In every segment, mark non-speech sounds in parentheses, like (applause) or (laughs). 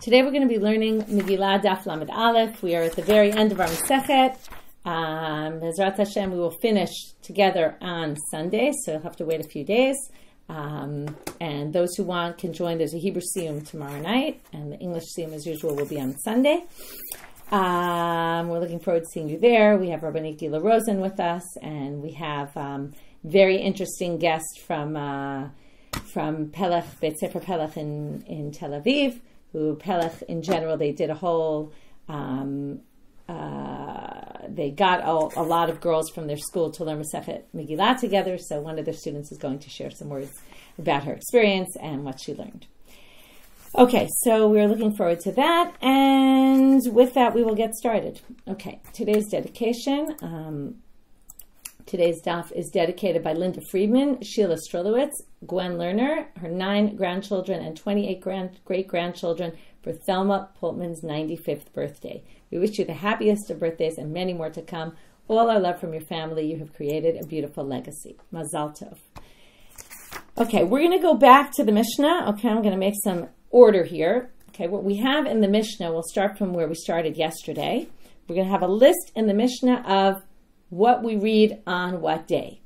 Today we're going to be learning Megillah Daf Lamed Aleph. We are at the very end of our Masechet. Um, Hashem, we will finish together on Sunday, so you'll have to wait a few days. Um, and those who want can join. There's a Hebrew Siyum tomorrow night, and the English Siyum, as usual, will be on Sunday. Um, we're looking forward to seeing you there. We have Rabbi Gila Rosen with us, and we have um, very interesting guest from uh, from Pelech, Beit Sefer Pelech in, in Tel Aviv, who Pelech in general, they did a whole, um, uh, they got a, a, lot of girls from their school to learn Masechet Megillah together, so one of their students is going to share some words about her experience and what she learned. Okay, so we're looking forward to that, and with that, we will get started. Okay, today's dedication. Um, today's daf is dedicated by Linda Freedman, Sheila Strulowitz, Gwen Lerner, her nine grandchildren, and 28 grand, great grandchildren for Thelma Pultman's 95th birthday. We wish you the happiest of birthdays and many more to come. All our love from your family. You have created a beautiful legacy. Mazal tov. Okay, we're going to go back to the Mishnah. Okay, I'm going to make some order here. Okay, what we have in the Mishnah, we'll start from where we started yesterday. We're going to have a list in the Mishnah of what we read on what day.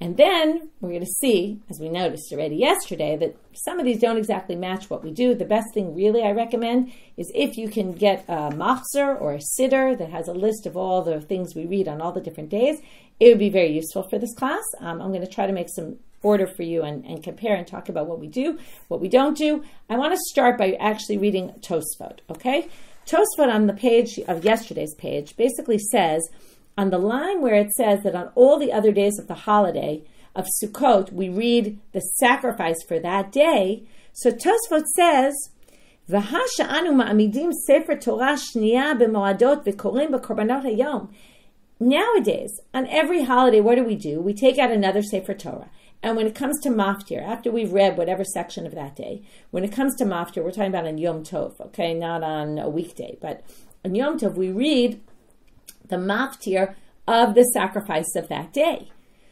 And then we're going to see, as we noticed already yesterday, that some of these don't exactly match what we do. The best thing, really, I recommend is if you can get a machzor or a siddur that has a list of all the things we read on all the different days, it would be very useful for this class. Um, I'm going to try to make some order for you and, and compare and talk about what we do, what we don't do. I want to start by actually reading Tosfot, okay? Tosfot on the page of yesterday's page basically says, on the line where it says that on all the other days of the holiday of Sukkot, we read the sacrifice for that day. So Tosfot says, anu ma'amidim sefer Torah shniya b'moadot v'korim b'korbanot hayom. Nowadays, on every holiday, what do we do? We take out another Sefer Torah. And when it comes to Maftir, after we've read whatever section of that day, when it comes to Maftir, we're talking about on Yom Tov, okay? Not on a weekday, but on Yom Tov, we read the maftir of the sacrifice of that day.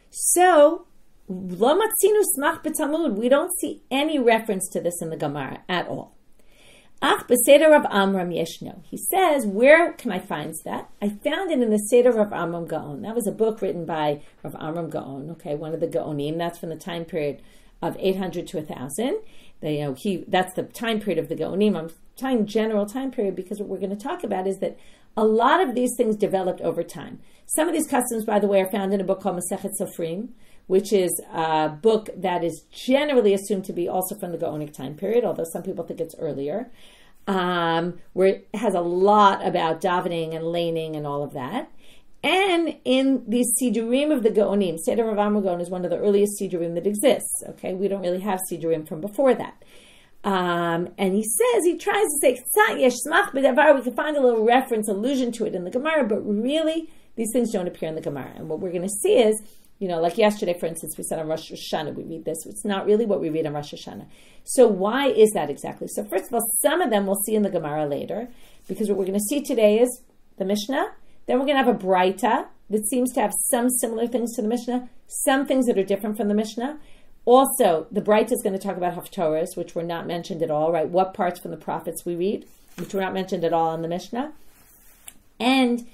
So, we don't see any reference to this in the Gemara at all. Ach beseder of Amram yeshno. He says, where can I find that? I found it in the Seder of Amram Gaon. That was a book written by Rav Amram Gaon, okay, one of the Gaonim. That's from the time period of 800 to 1000. They, you know, he, that's the time period of the Gaonim. I'm talking general time period because what we're going to talk about is that a lot of these things developed over time. Some of these customs, by the way, are found in a book called Masechet Sofrim, which is a book that is generally assumed to be also from the Gaonic time period, although some people think it's earlier, um, where it has a lot about davening and laning and all of that. And in the Sidurim of the Gaonim, Seder of Amram Gaon is one of the earliest Sidurim that exists. Okay, we don't really have Sidurim from before that. Um, and he says, he tries to say, we can find a little reference, allusion to it in the Gemara, but really, these things don't appear in the Gemara. And what we're going to see is, you know, like yesterday, for instance, we said on Rosh Hashanah, we read this. It's not really what we read on Rosh Hashanah. So why is that exactly? So first of all, some of them we'll see in the Gemara later, because what we're going to see today is the Mishnah. Then we're going to have a Braita that seems to have some similar things to the Mishnah, some things that are different from the Mishnah. Also, the Braita is going to talk about Haftorahs, which were not mentioned at all, right? What parts from the prophets we read, which were not mentioned at all in the Mishnah. And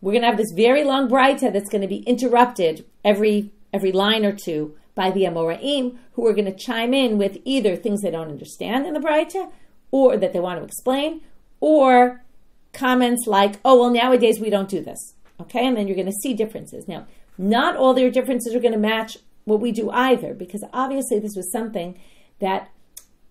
we're going to have this very long Braita that's going to be interrupted every every line or two by the Amoraim, who are going to chime in with either things they don't understand in the Braita, or that they want to explain, or comments like, oh, well, nowadays we don't do this. Okay, and then you're going to see differences. Now, not all their differences are going to match what we do either, because obviously this was something that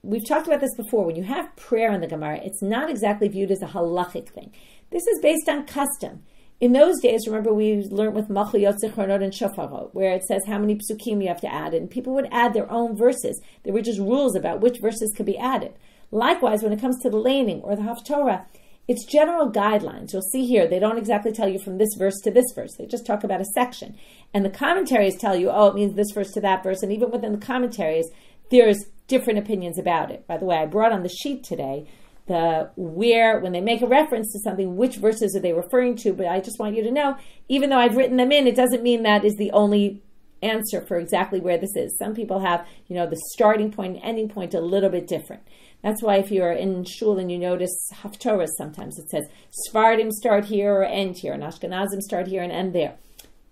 we've talked about this before. When you have prayer in the Gemara, it's not exactly viewed as a halachic thing. This is based on custom. In those days, remember we learned with Malchuyot Zichronot and Shofarot, where it says how many psukim you have to add, and people would add their own verses. There were just rules about which verses could be added. Likewise, when it comes to the laning or the Haftorah, it's general guidelines. You'll see here, they don't exactly tell you from this verse to this verse. They just talk about a section. And the commentaries tell you, oh, it means this verse to that verse. And even within the commentaries, there's different opinions about it. By the way, I brought on the sheet today the where, when they make a reference to something, which verses are they referring to. But I just want you to know, even though I've written them in, it doesn't mean that is the only answer for exactly where this is. Some people have, you know, the starting point and ending point a little bit different. That's why if you're in shul and you notice Haftorahs, sometimes it says Sfardim start here or end here, and Ashkenazim start here and end there.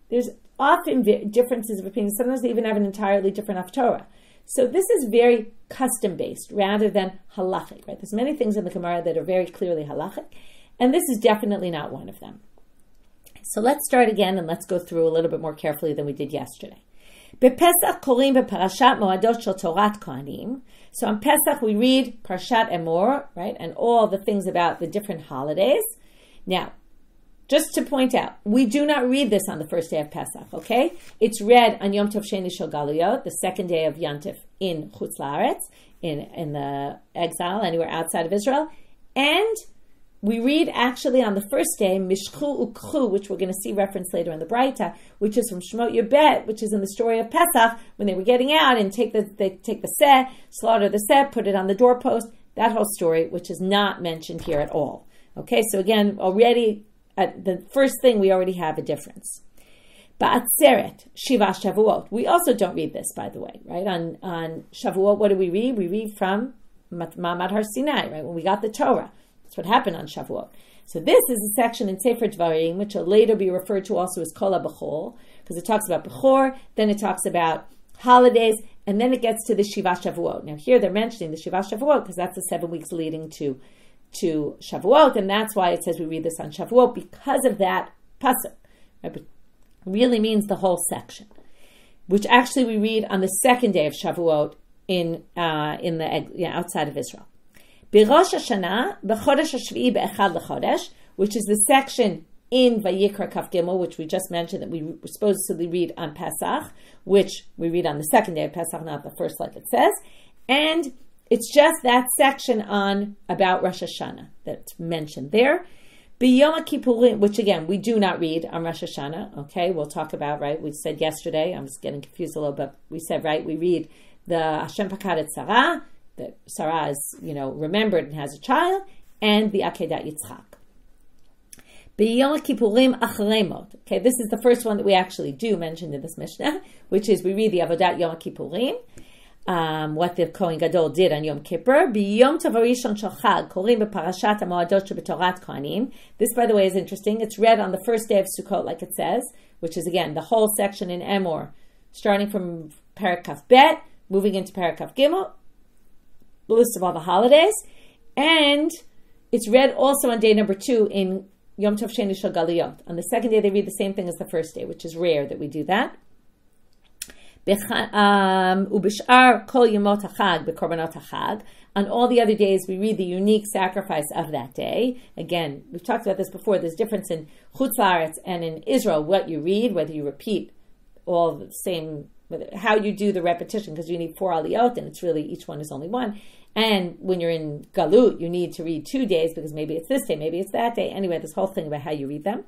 There's often differences of opinion. Sometimes they even have an entirely different Haftorah. So this is very custom based rather than halachic, right? There's many things in the Gemara that are very clearly halachic, and this is definitely not one of them. So let's start again and let's go through a little bit more carefully than we did yesterday. Bepesach korim beparashat moadot shel Torat Kohanim. So on Pesach we read Parshat Emor, right, and all the things about the different holidays. Now, just to point out, we do not read this on the first day of Pesach, okay? It's read on Yom Tov Sheni Shel Galuyot, the second day of Yantif in Chutz Laaretz, in, in the exile, anywhere outside of Israel. And we read actually on the first day, Mishchu Ukchu, which we're going to see reference later in the Braita, which is from Shemot Yebet, which is in the story of Pesach, when they were getting out and take the, they take the seh, slaughter the seh, put it on the doorpost, that whole story, which is not mentioned here at all. Okay, so again, already at the first thing, we already have a difference. Ba'atzeret, Shiva Shavuot. We also don't read this, by the way, right? On, on Shavuot, what do we read? We read from Ma'amad Har Sinai, right? When we got the Torah. That's what happened on Shavuot. So this is a section in Sefer Dvarim, which will later be referred to also as Kol HaBechor, because it talks about Bechor, then it talks about holidays, and then it gets to the Shiva Shavuot. Now here they're mentioning the Shiva Shavuot because that's the seven weeks leading to to Shavuot, and that's why it says we read this on Shavuot because of that pasuk. Right? really means the whole section, which actually we read on the second day of Shavuot in uh, in the outside of Israel. Birosh Hashanah b'chodesh hashvi'i be'echad lechodesh, which is the section in Vayikra Kaf Gimel, which we just mentioned that we were supposed to read on Pesach, which we read on the second day of Pesach, not the first, like it says, and it's just that section on about Rosh Hashanah that's mentioned there. B'Yom Kippurim, which again we do not read on Rosh Hashanah. Okay, we'll talk about right. We said yesterday. I'm just getting confused a little bit. We said right. We read the Hashem Pakadet Sarah. That Sarah is you know remembered and has a child, and the Akedat Yitzchak. B'Yom Kippurim Achremot. Okay, this is the first one that we actually do mention in this Mishnah, (laughs) which is we read the Avodat Yom Kippurim um, what the Kohen Gadol did on Yom Kippur. Biyom Tavarishon Shal Chag, korim beparashat HaMoadot Shebetorat Kohanim. This, by the way, is interesting. It's read on the first day of Sukkot, like it says, which is, again, the whole section in Emor, starting from Parakaf Bet, moving into Parakaf Gimel, the list of all the holidays. And it's read also on day number two in Yom Tov Sheni Shal On the second day, they read the same thing as the first day, which is rare that we do that. Um, on all the other days, we read the unique sacrifice of that day. Again, we've talked about this before. There's difference in Chutz and in Israel, what you read, whether you repeat all the same how you do the repetition, because you need four aliyot, and it's really, each one is only one. And when you're in Galut, you need to read two days, because maybe it's this day, maybe it's that day. Anyway, this whole thing about how you read them.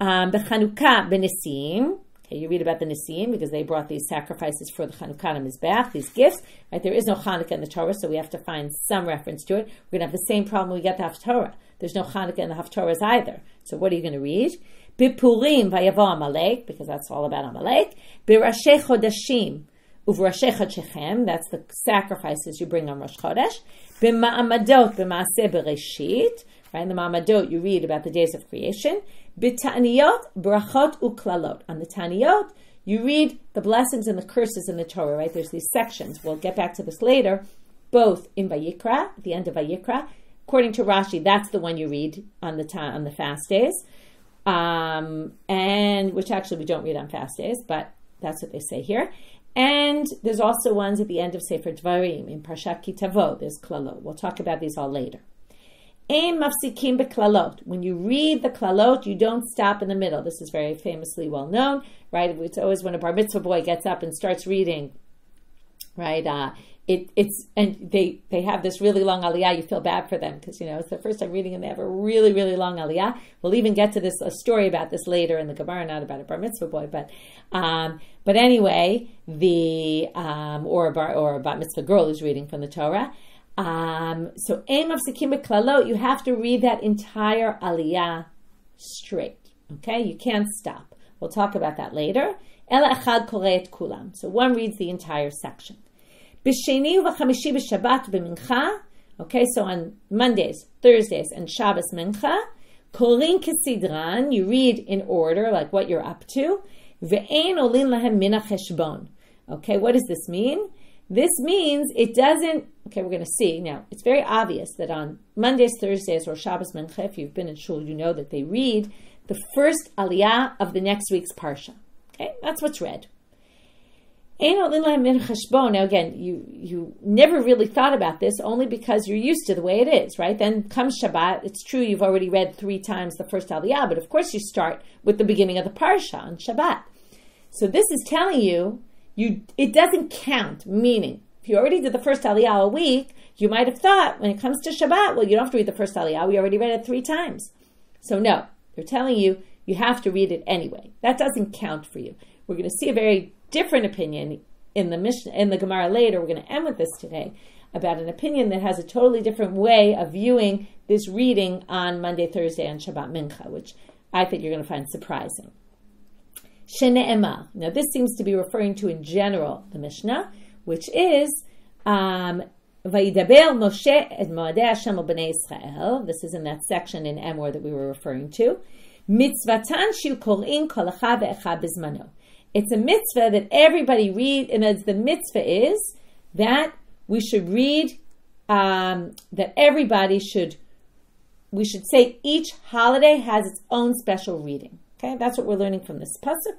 Um, B'Chanukah b'Nisim, Okay, you read about the Nisim because they brought these sacrifices for the Chanukah and Mizbeach, these gifts. Right, there is no Hanukkah in the Torah, so we have to find some reference to it. We're going to have the same problem we get the Haftorah. There's no Hanukkah in the Haftorahs either. So what are you going to read? Bipurim vayavo Amalek, because that's all about Amalek. Birashei Chodashim uvrashei Chodshechem, that's the sacrifices you bring on Rosh Chodesh. B'ma'amadot b'maaseh bereshit, right, in the Ma'amadot you read about the days of creation. B'ta'niyot, brachot uklalot. On the ta'niyot, you read the blessings and the curses in the Torah, right? There's these sections. We'll get back to this later, both in Vayikra, the end of Vayikra. According to Rashi, that's the one you read on the on the fast days, um, and which actually we don't read on fast days, but that's what they say here. And there's also ones at the end of Sefer Dvarim in Parshat Kitavo. There's klalot. We'll talk about these all later. Ein mafsikim beklalot. When you read the klalot, you don't stop in the middle. This is very famously well known, right? It's always when a bar mitzvah boy gets up and starts reading, right? Uh, it, it's and they they have this really long aliyah. You feel bad for them because you know it's the first time reading and they have a really really long aliyah. We'll even get to this a story about this later in the Gemara, not about a bar mitzvah boy, but um, but anyway, the um, or a bar or a bar mitzvah girl who's reading from the Torah. Um, so Ein Mafsikim Klalot, you have to read that entire aliyah straight. Okay, you can't stop. We'll talk about that later. Ela Echad Kulam. So one reads the entire section. B'Sheni u'V'Chamishi b'Shabbat b'Mincha. Okay, so on Mondays, Thursdays, and Shabbos Mincha, Korin Kesidran, you read in order, like what you're up to. Ve'ein olin lahem mina cheshbon. Okay, what does this mean? This means it doesn't, okay, we're going to see. Now, it's very obvious that on Mondays, Thursdays, or Shabbos Mincha, if you've been in shul, you know that they read the first aliyah of the next week's parsha. Okay, that's what's read. Now again, you you never really thought about this only because you're used to the way it is, right? Then comes Shabbat. It's true you've already read three times the first Aliyah, but of course you start with the beginning of the parsha on Shabbat. So this is telling you you it doesn't count. Meaning, if you already did the first Aliyah a week, you might have thought when it comes to Shabbat, well, you don't have to read the first Aliyah. We already read it three times. So no, they're telling you you have to read it anyway. That doesn't count for you. We're going to see a very different opinion in the mission in the Gemara later. We're going to end with this today about an opinion that has a totally different way of viewing this reading on Monday, Thursday, and Shabbat Mincha, which I think you're going to find surprising. Shene'ema. Now, this seems to be referring to in general the Mishnah, which is um, Vayidaber Moshe et Moadei Hashem b'nei Israel. This is in that section in Emor that we were referring to. Mitzvatan shu kol'in kol ve'echa bizmano. It's a mitzvah that everybody read, and as the mitzvah is that we should read, um, that everybody should, we should say each holiday has its own special reading. Okay, that's what we're learning from this pasuk.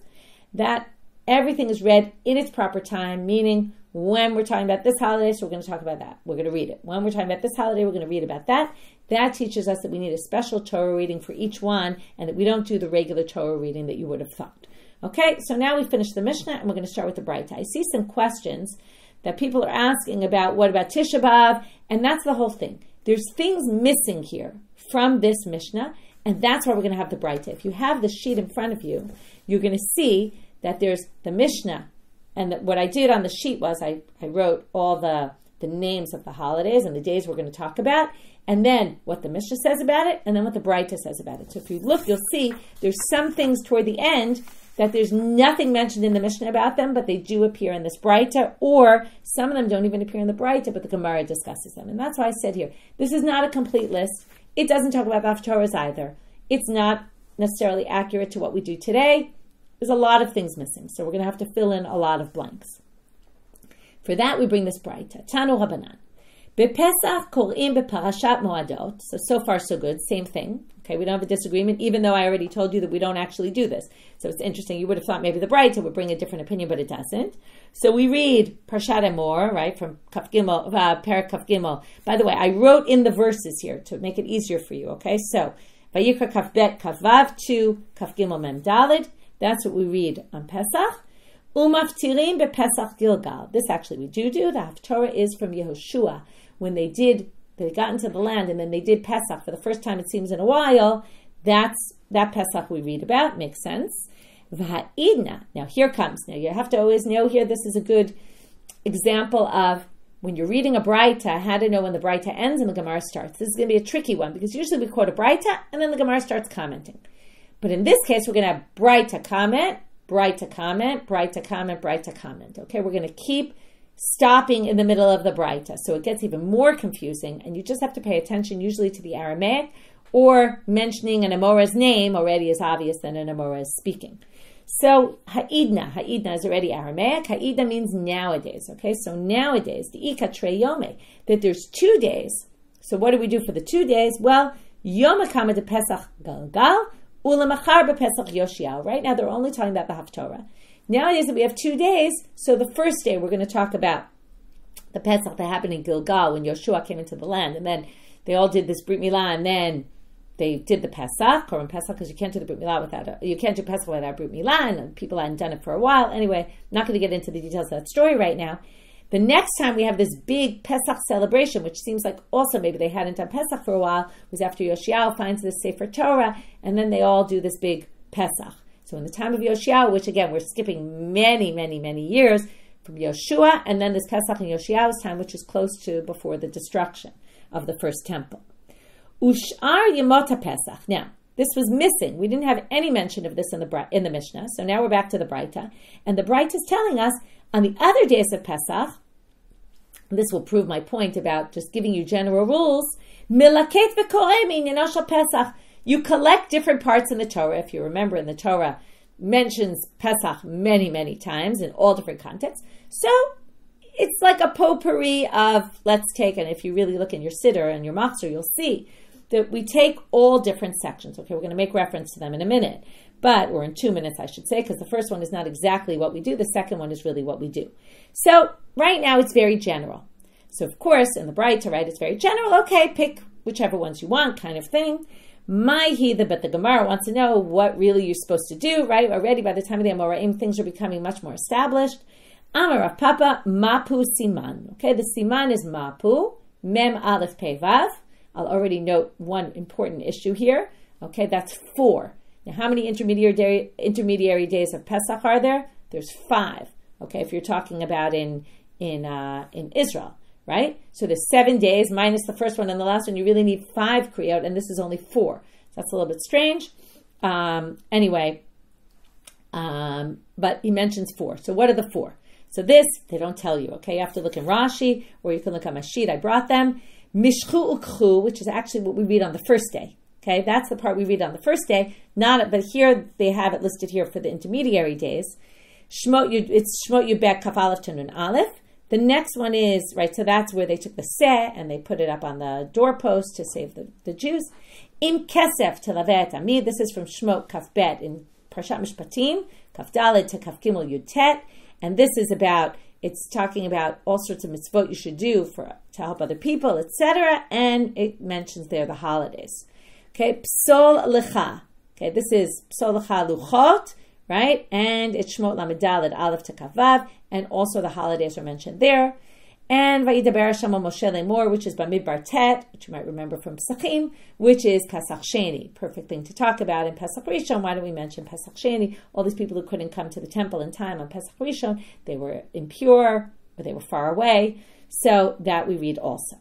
That everything is read in its proper time, meaning when we're talking about this holiday, so we're going to talk about that. We're going to read it. When we're talking about this holiday, we're going to read about that. That teaches us that we need a special Torah reading for each one, and that we don't do the regular Torah reading that you would have thought. Okay, so now we finished the Mishnah and we're going to start with the Braita. I see some questions that people are asking about what about Tisha B'Av, and that's the whole thing. There's things missing here from this Mishnah, and that's why we're going to have the Braita. If you have the sheet in front of you, you're going to see that there's the Mishnah, and what I did on the sheet was I, I wrote all the, the names of the holidays and the days we're going to talk about, and then what the Mishnah says about it, and then what the Braita says about it. So if you look, you'll see there's some things toward the end that there's nothing mentioned in the Mishnah about them, but they do appear in this Braita, or some of them don't even appear in the Braita, but the Gemara discusses them. And that's why I said here, this is not a complete list. It doesn't talk about the Haftorahs either. It's not necessarily accurate to what we do today. There's a lot of things missing, so we're going to have to fill in a lot of blanks. For that, we bring this Braita. Tanu Rabanan. Bepesach korim beparashat moadot. So, so far so good. Same thing. Okay, we don't have a disagreement, even though I already told you that we don't actually do this. So it's interesting. You would have thought maybe the Braita would bring a different opinion, but it doesn't. So we read Parshat Emor, right, from Kaf Gimel, uh, Parak Kaf Gimel. By the way, I wrote in the verses here to make it easier for you, okay? So, Vayikra Kaf Bet Kaf Vav 2, Kaf Gimel Mem Dalid. That's what we read on Pesach. Umaftirim bePesach Gilgal. This actually we do do. The Haftorah is from Yehoshua when they did they got into the land and then they did Pesach for the first time, it seems, in a while. That's that Pesach we read about. Makes sense. V'ha'idna. Now here comes. Now you have to always know here. This is a good example of when you're reading a Braita, how to know when the Braita ends and the Gemara starts. This is going to be a tricky one because usually we quote a Braita and then the Gemara starts commenting. But in this case, we're going to have Braita comment, Braita comment, Braita comment, Braita comment. Okay, we're going to keep stopping in the middle of the Braita. So it gets even more confusing, and you just have to pay attention usually to the Aramaic or mentioning an Amora's name already is obvious that an Amora is speaking. So ha'idna, ha'idna is already Aramaic. Ha'idna means nowadays. Okay, so nowadays the ikatre that there's two days. So what do we do for the two days? Well, yom de Pesach galgal ulamachar Pesach Yoshiyahu. Right now they're only talking about the Haftorah. Nowadays we have two days, so the first day we're going to talk about the Pesach that happened in Gilgal when Yehoshua came into the land, and then they all did this Brit Milah, and then they did the Pesach, Korban Pesach, because you can't do the Brit Milah without a, you can't do Pesach without Brit Milah, and people hadn't done it for a while. Anyway, not going to get into the details of that story right now. The next time we have this big Pesach celebration, which seems like also maybe they hadn't done Pesach for a while, was after Yoshiyahu finds this Sefer Torah, and then they all do this big Pesach. So in the time of Yoshiyahu, which again we're skipping many, many, many years from Yehoshua, and then this Pesach in Yoshiyahu's time, which is close to before the destruction of the first temple. Ushar Yemota Pesach. Now, this was missing. We didn't have any mention of this in the in the Mishnah. So now we're back to the Braita, and the Braita is telling us on the other days of Pesach, this will prove my point about just giving you general rules. Milaket Pesach. You collect different parts in the Torah. If you remember, in the Torah mentions Pesach many, many times in all different contexts. So it's like a potpourri of let's take, and if you really look in your siddur and your machzor, you'll see that we take all different sections. Okay, we're going to make reference to them in a minute, but or in two minutes, I should say, because the first one is not exactly what we do. The second one is really what we do. So right now it's very general. So of course, in the bright to right, it's very general. Okay, pick whichever ones you want, kind of thing. My heathen, but the Gemara wants to know what really you're supposed to do, right? Already by the time of the Amoraim, things are becoming much more established. Amar Papa, Mapu Siman. Okay, the Siman is Mapu, Mem Aleph Pevav. I'll already note one important issue here. Okay, that's four. Now, how many intermediary, intermediary days of Pesach are there? There's five. Okay, if you're talking about in in uh, in Israel, right? So there's seven days minus the first one and the last one. You really need five kriyot, and this is only four. So that's a little bit strange. Um, anyway, um, but he mentions four. So what are the four? So this they don't tell you. Okay, you have to look in Rashi, or you can look on my sheet. I brought them. Mishchu ukchu, which is actually what we read on the first day. Okay, that's the part we read on the first day. Not, but here they have it listed here for the intermediary days. Shmot it's Shmot Aleph to Nun Aleph. The next one is right. So that's where they took the seh and they put it up on the doorpost to save the, the Jews. Im kesef telavet amid. This is from Shmot Kaf Bet in Parshat Mishpatim Kafdalad to Kaf Yutet. And this is about it's talking about all sorts of mitzvot you should do for to help other people, etc. And it mentions there the holidays. Okay, psol lecha. Okay, this is psol lecha luchot, right? And it's shmot lamedalid aleph to kavav, and also the holidays are mentioned there. And Vayidaber Shama Moshe Lemor, which is Bamidbar Tet, which you might remember from Pesachim, which is Pesach Sheni. Perfect thing to talk about in Pesach Rishon. Why do we mention Pesach Sheni? All these people who couldn't come to the temple in time on Pesach Rishon, they were impure, or they were far away. So that we read also.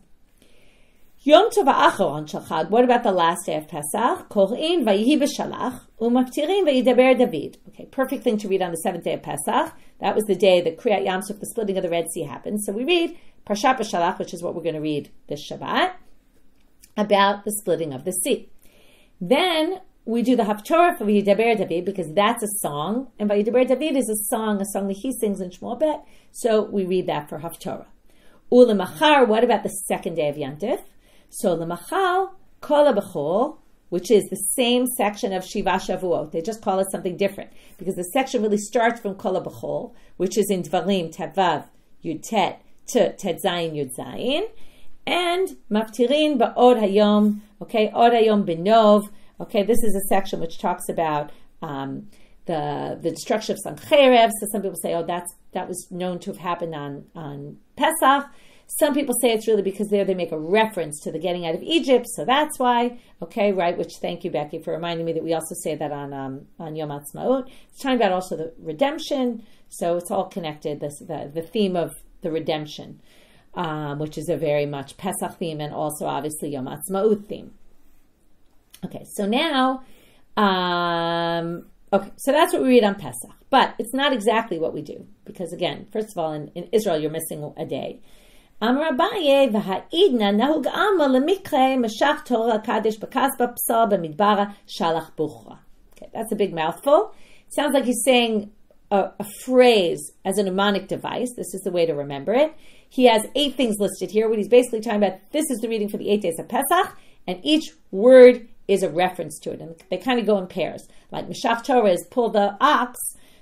Yom Tov Acharon Shachad. What about the last day of Pesach? Korin vayihi b'shalach umaftirin vayidaber David. Okay, perfect thing to read on the seventh day of Pesach. That was the day that Kriyat Yam Suf, the splitting of the Red Sea, happened. So we read Parshat B'Shalach, which is what we're going to read this Shabbat, about the splitting of the sea. Then we do the Haftorah for Vayidaber David because that's a song, and Vayidaber David is a song, a song that he sings in Shmuel Bet. So we read that for Haftorah. Ulamachar, what about the second day of Yantif? So Lamachal, Kol Bechol, which is the same section of Shiva Shavuot. They just call it something different because the section really starts from Kol Bechol, which is in Dvarim, Tavav, Yud Tet, to Tet Zayin, Yud Zayin, and Maftirin Ba'od Hayom, okay, Od Hayom Benov, okay, this is a section which talks about um, the the destruction of some cherev. So some people say, oh, that's that was known to have happened on on Pesach. Some people say it's really because there they make a reference to the getting out of Egypt, so that's why. Okay, right. Which thank you, Becky, for reminding me that we also say that on um, on Yom Ha'atzmaut. It's talking about also the redemption, so it's all connected. This the the theme of the redemption, um, which is a very much Pesach theme, and also obviously Yom Ha'atzmaut theme. Okay, so now, um, okay, so that's what we read on Pesach, but it's not exactly what we do because again, first of all, in, in Israel, you're missing a day. Amr Abaye v'ha'idna nahug amma lemikre meshach Torah kadesh b'kasba psal b'midbara shalach buchra. Okay, that's a big mouthful. Sounds like he's saying a, a, phrase as a mnemonic device. This is the way to remember it. He has eight things listed here. What he's basically talking about, this is the reading for the eight days of Pesach, and each word is a reference to it. And they kind of go in pairs. Like Meshach Torah is pull the ox,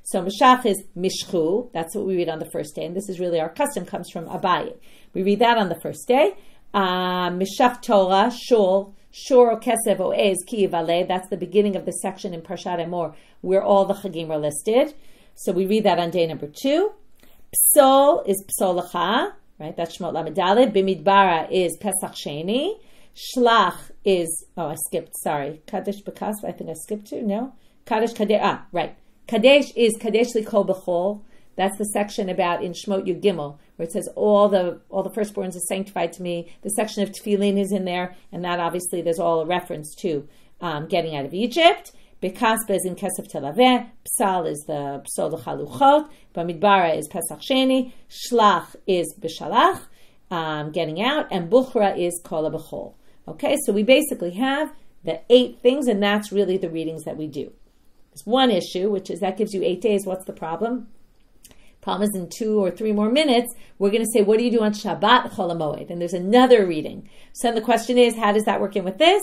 so Mishach is Mishchu. That's what we read on the first day. And this is really our custom, comes from Abaye. We read that on the first day. Uh, Mishach Torah, Shul, Shor Kesev Oez Ki That's the beginning of the section in Parshat Emor where all the Chagim are listed. So we read that on day number two. Psol is Psolacha, right? That's Shmot Lamedale. Bimidbara is Pesach Sheni. Shlach is, oh, I skipped, sorry. Kadesh Bekas, I think I skipped two, no? Kadesh Kadesh, ah, right. Kadesh is Kadesh Likol Bechol. That's the section about in Shmot Yud Gimel, where it says all the all the firstborns are sanctified to me. The section of Tefillin is in there, and that obviously there's all a reference to um, getting out of Egypt. Bekasba is in Kesef Telaveh. Psal is the Psal the Chaluchot. Bamidbara is Pesach Sheni. Shlach is B'Shalach. um, getting out, and Bukhra is Kol B'chol. Okay, so we basically have the eight things, and that's really the readings that we do. One issue, which is that gives you eight days. What's the problem? Problem is in two or three more minutes, we're going to say, what do you do on Shabbat Cholamoid? And there's another reading. So then the question is, how does that work in with this?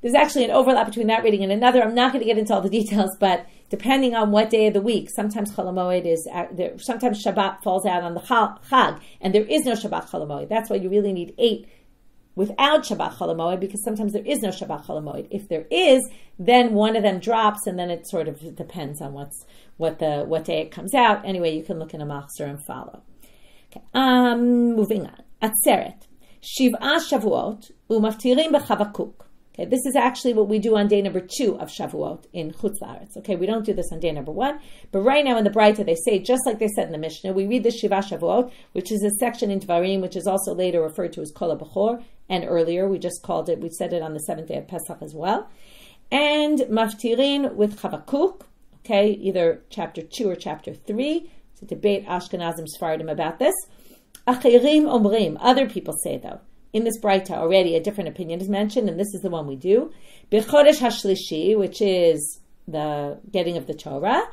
There's actually an overlap between that reading and another. I'm not going to get into all the (laughs) details, but depending on what day of the week, sometimes Cholamoid is, there, sometimes Shabbat falls out on the Chag, and there is no Shabbat Cholamoid. That's why you really need eight without Shabbat Cholamoid because sometimes there is no Shabbat Cholamoid. If there is, then one of them drops, and then it sort of depends on what's what the what day it comes out. Anyway, you can look in a machzor and follow. Okay. Um, moving on. Atzeret. Shiv'a Shavuot umaftirim b'chavakuk. Okay, this is actually what we do on day number two of Shavuot in Chutz La'aretz. Okay, we don't do this on day number one, but right now in the Breita they say, just like they said in the Mishnah, we read the Shiva Shavuot, which is a section in Dvarim, which is also later referred to as Kol B'chor, and earlier we just called it, we said it on the seventh day of Pesach as well, and Maftirin with Chavakuk, okay, either chapter 2 or chapter 3. It's a debate Ashkenazim Sfardim about this. Achirim omrim, other people say though. In this Breita already a different opinion is mentioned, and this is the one we do. Bechodesh Hashlishi, which is the getting of the Torah.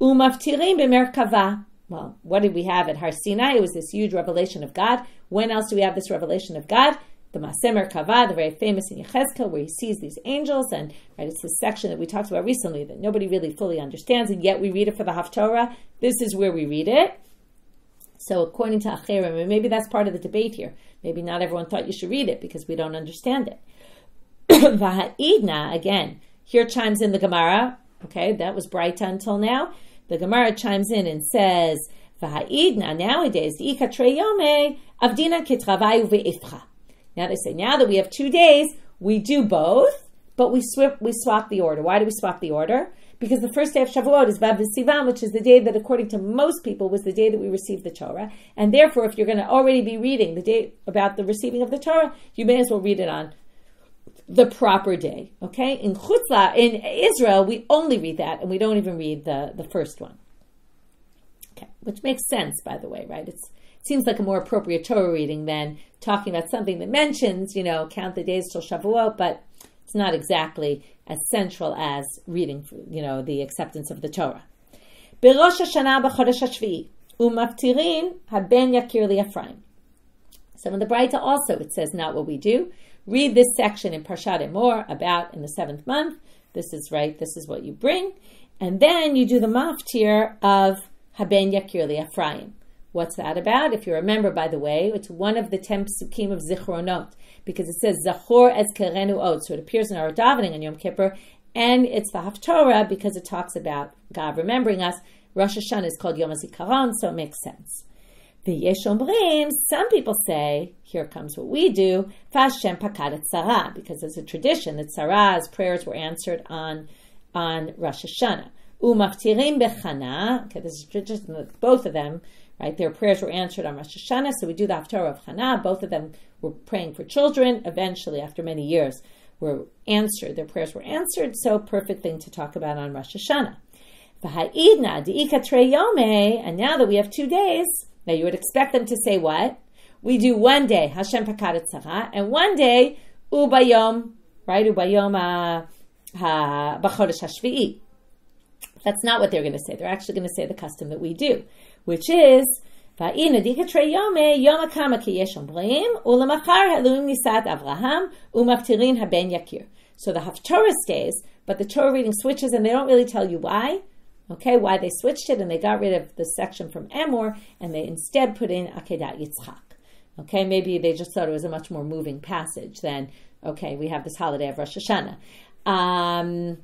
Umaftirim b'merkava. Well, what did we have at Har Sinai? It was this huge revelation of God. When else do we have this revelation of God? The Ma'aseh Merkava, the very famous in Yechezkel, where he sees these angels, and right, it's this section that we talked about recently that nobody really fully understands, and yet we read it for the Haftorah. This is where we read it. So according to Acherim, and maybe that's part of the debate here. Maybe not everyone thought you should read it because we don't understand it. (coughs) Vaha'idna, again, here chimes in the Gemara. Okay, that was Braita until now. The Gemara chimes in and says, Vaha'idna, nowadays, Ika Treyome, Avdina Kitravai Ve'ifcha. Now they say, now that we have two days, we do both, but we swap, we swap the order. Why do we swap the order? Because the first day of Shavuot is Vav Sivan, which is the day that, according to most people, was the day that we received the Torah. And therefore, if you're going to already be reading the day about the receiving of the Torah, you may as well read it on the proper day. Okay? In Chutzla, in Israel, we only read that, and we don't even read the, the first one. Okay, which makes sense, by the way, right? It's seems like a more appropriate Torah reading than talking about something that mentions, you know, count the days till Shavuot, but it's not exactly as central as reading, you know, the acceptance of the Torah. בראש השנה Some of the Braita also, it says, not what we do. Read this section in Parshat Emor about in the seventh month. This is right, this is what you bring. And then you do the maftir of Haben Yakir Ephraim. What's that about? If you remember, by the way, it's one of the ten psukim of Zichronot because it says Zachor as Kerenu Od. So it appears in our davening on Yom Kippur, and it's the Haftorah because it talks about God remembering us. Rosh Hashanah is called Yom HaZikaron, so it makes sense. The Yeshomrim, some people say, here comes what we do, Fashem Pakadet Sarah, because there's a tradition that Sarah's prayers were answered on, on Rosh Hashanah. Umaftirim Bechana, okay, this is tradition, both of them right? Their prayers were answered on Rosh Hashanah, so we do the Haftarah of Hana. Both of them were praying for children. Eventually, after many years, were answered. Their prayers were answered, so perfect thing to talk about on Rosh Hashanah. And now that we have two days, now you would expect them to say what? We do one day Hashem Tzara, and one day Ubayom, right? Ubayom Hashvi'i. That's not what they're going to say. They're actually going to say the custom that we do which is והנה דיקתרי יומי יום הקמה כי יש אומרים, ולמחר העלויים נישאת אברהם, ומפטירין הבן יקיר. So the Haftorah stays, but the Torah reading switches and they don't really tell you why. Okay, why they switched it and they got rid of the section from Emor and they instead put in Akedat Yitzchak. Okay, maybe they just thought it was a much more moving passage than, okay, we have this holiday of Rosh Hashanah. Um,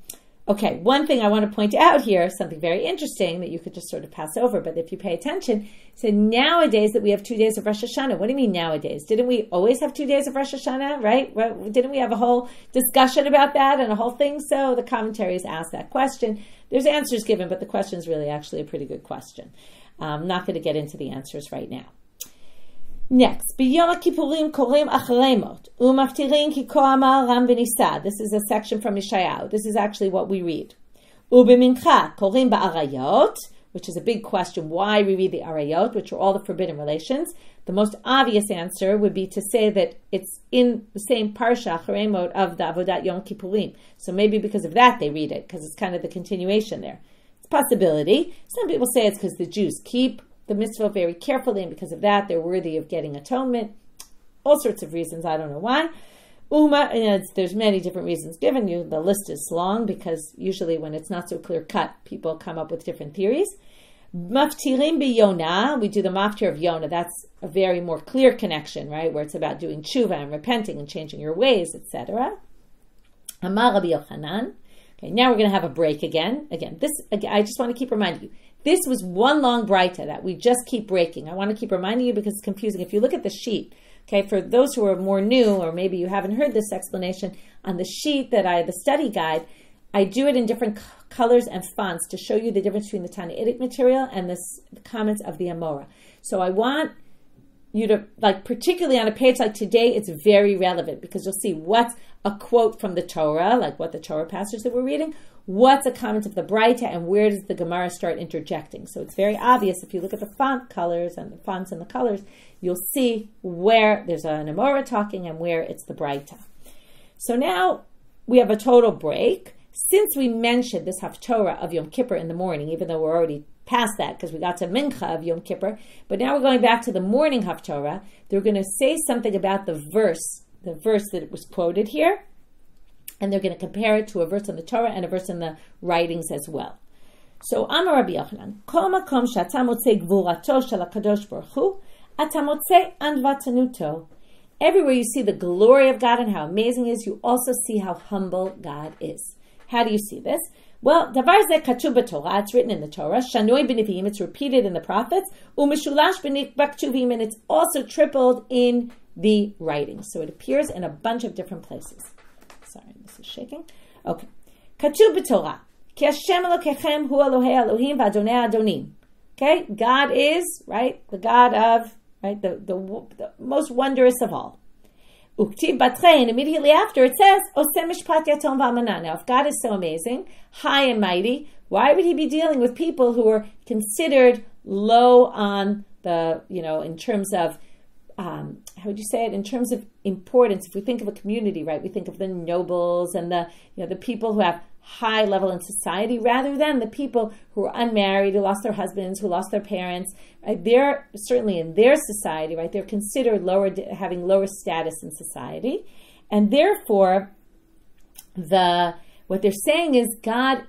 Okay, one thing I want to point out here, something very interesting that you could just sort of pass over, but if you pay attention, so nowadays that we have two days of Rosh Hashanah, what do you mean nowadays? Didn't we always have two days of Rosh Hashanah, right? Didn't we have a whole discussion about that and a whole thing? So the commentaries ask that question. There's answers given, but the question is really actually a pretty good question. I'm not going to get into the answers right now. Next, Biyom Kippurim Korim Achremot, Umaftirin Kiko Amal Ram Venisa. This is a section from Yeshayahu. This is actually what we read. Ubimincha Korim Ba'arayot, which is a big question why we read the Arayot, which are all the forbidden relations. The most obvious answer would be to say that it's in the same Parsha Achremot of the Avodat Yom Kippurim. So maybe because of that they read it, because it's kind of the continuation there. It's a possibility. Some people say it's because the Jews keep the mitzvah very carefully, and because of that they're worthy of getting atonement. All sorts of reasons, I don't know why. Uma, and there's many different reasons given you. The list is long because usually when it's not so clear cut, people come up with different theories. Maftirim Yona, we do the maftir of Yona. That's a very more clear connection, right? Where it's about doing tshuva and repenting and changing your ways, etc. Amar Rabbi Yochanan. Okay, now we're going to have a break again. Again, this I just want to keep reminding you. This was one long breita that we just keep breaking. I want to keep reminding you because it's confusing. If you look at the sheet, okay, for those who are more new or maybe you haven't heard this explanation on the sheet that I have the study guide, I do it in different colors and fonts to show you the difference between the Tannaitic material and the comments of the Amora. So I want you to, like, particularly on a page like today, it's very relevant because you'll see what's a quote from the Torah, like what the Torah passage that we're reading, what's a comment of the Breita, and where does the Gemara start interjecting. So it's very obvious if you look at the font colors and the fonts and the colors, you'll see where there's an Amora talking and where it's the Breita. So now we have a total break since we mentioned this Haftorah of Yom Kippur in the morning, even though we're already past that because we got to Mincha of Yom Kippur, but now we're going back to the morning Haftorah, they're going to say something about the verse, the verse that was quoted here, and they're going to compare it to a verse in the Torah and a verse in the writings as well. So, Amar Rabbi Yochanan, Kol makom she'ata motzei gvurato shel Baruch Hu. Everywhere you see the glory of God and how amazing he is, you also see how humble God is. How do you see this? Well, davar ze kachub Torah. It's written in the Torah. Shanoi b'nivim. It's repeated in the prophets. Umishulash b'ktuvim, and it's also tripled in the writings. So it appears in a bunch of different places. Sorry, this is shaking. Okay, kachub Torah. Ki Hashem Elokechem hu Elohei Elohim v'Adonai Adonim. Okay, God is right, the God of right, the, the the most wondrous of all. And immediately after it says, v'amana. Now, if God is so amazing, high and mighty, why would he be dealing with people who are considered low on the, you know, in terms of, um, how would you say it? In terms of importance, if we think of a community, right, we think of the nobles and the, you know, the people who have high level in society rather than the people who are unmarried, who lost their husbands, who lost their parents. Right? They're certainly in their society, right? They're considered lower, having lower status in society, and therefore, the what they're saying is God